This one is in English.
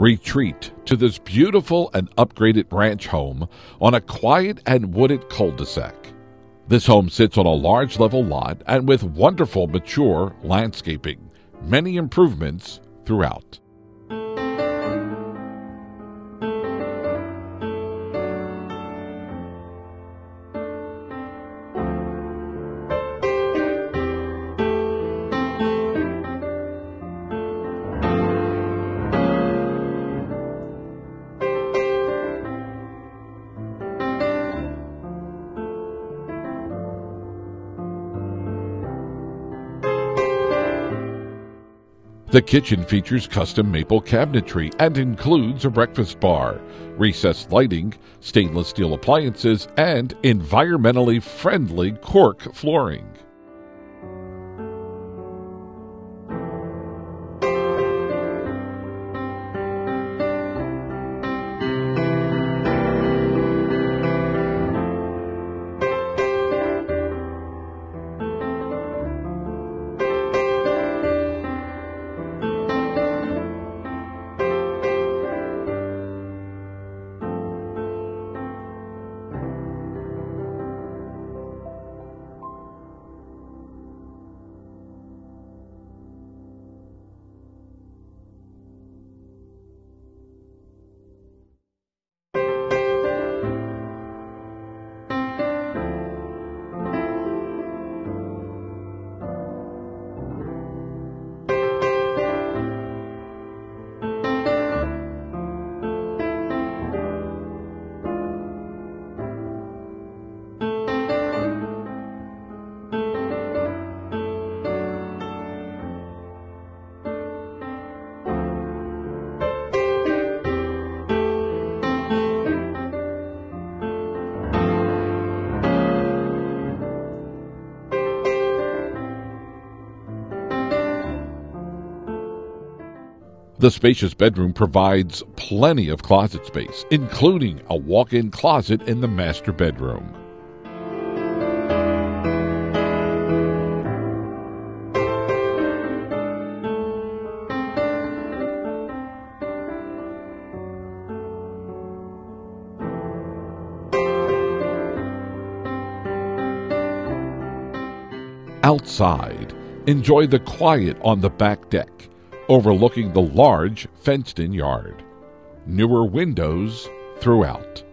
Retreat to this beautiful and upgraded ranch home on a quiet and wooded cul de sac. This home sits on a large level lot and with wonderful mature landscaping, many improvements throughout. The kitchen features custom maple cabinetry and includes a breakfast bar, recessed lighting, stainless steel appliances, and environmentally friendly cork flooring. The spacious bedroom provides plenty of closet space, including a walk in closet in the master bedroom. Outside, enjoy the quiet on the back deck overlooking the large fenced in yard. Newer windows throughout.